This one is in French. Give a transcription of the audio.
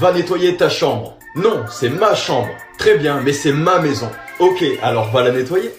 Va nettoyer ta chambre. Non, c'est ma chambre. Très bien, mais c'est ma maison. Ok, alors va la nettoyer.